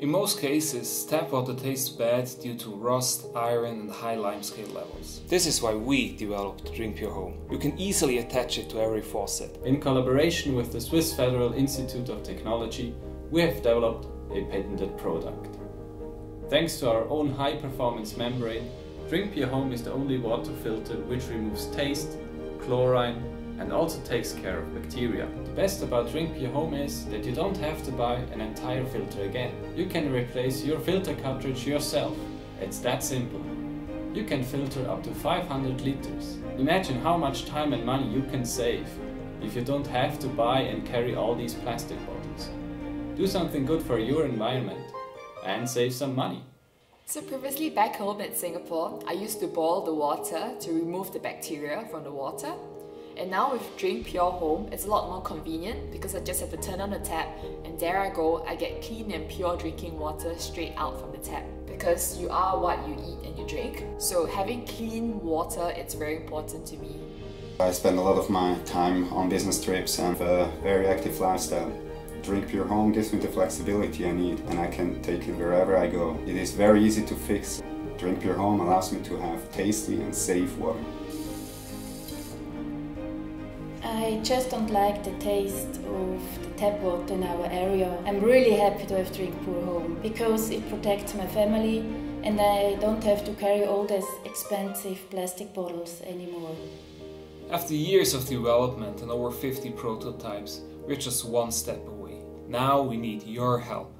In most cases, tap water tastes bad due to rust, iron and high limescale levels. This is why we developed Drink Home. You can easily attach it to every faucet. In collaboration with the Swiss Federal Institute of Technology, we have developed a patented product. Thanks to our own high-performance membrane, Drink Home is the only water filter which removes taste, chlorine and also takes care of bacteria. The best about DrinkPure Home is that you don't have to buy an entire filter again. You can replace your filter cartridge yourself. It's that simple. You can filter up to 500 liters. Imagine how much time and money you can save if you don't have to buy and carry all these plastic bottles. Do something good for your environment and save some money. So previously back home in Singapore, I used to boil the water to remove the bacteria from the water. And now with DrinkPure Home, it's a lot more convenient because I just have to turn on the tap and there I go, I get clean and pure drinking water straight out from the tap. Because you are what you eat and you drink, so having clean water, it's very important to me. I spend a lot of my time on business trips and a very active lifestyle. DrinkPure Home gives me the flexibility I need and I can take it wherever I go. It is very easy to fix. DrinkPure Home allows me to have tasty and safe water. I just don't like the taste of the tap water in our area. I'm really happy to have Drink Pure Home because it protects my family and I don't have to carry all these expensive plastic bottles anymore. After years of development and over 50 prototypes, we're just one step away. Now we need your help.